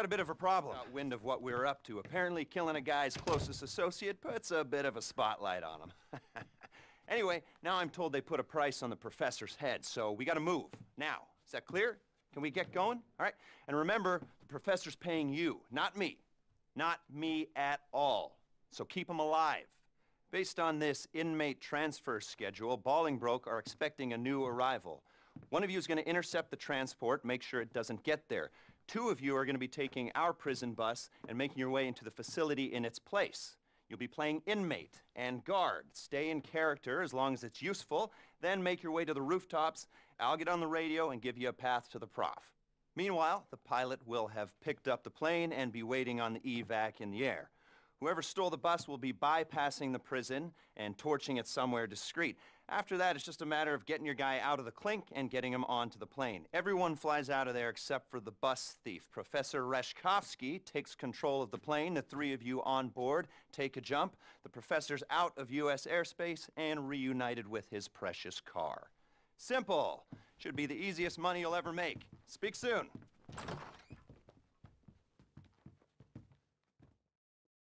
got a bit of a problem. Got wind of what we are up to. Apparently killing a guy's closest associate puts a bit of a spotlight on him. anyway, now I'm told they put a price on the professor's head, so we gotta move. Now, is that clear? Can we get going? All right? And remember, the professor's paying you, not me. Not me at all. So keep him alive. Based on this inmate transfer schedule, Bolingbroke are expecting a new arrival. One of you is going to intercept the transport, make sure it doesn't get there. Two of you are going to be taking our prison bus and making your way into the facility in its place. You'll be playing inmate and guard. Stay in character as long as it's useful, then make your way to the rooftops. I'll get on the radio and give you a path to the prof. Meanwhile, the pilot will have picked up the plane and be waiting on the evac in the air. Whoever stole the bus will be bypassing the prison and torching it somewhere discreet. After that, it's just a matter of getting your guy out of the clink and getting him onto the plane. Everyone flies out of there except for the bus thief. Professor Rashkovsky takes control of the plane. The three of you on board take a jump. The professor's out of U.S. airspace and reunited with his precious car. Simple. Should be the easiest money you'll ever make. Speak soon.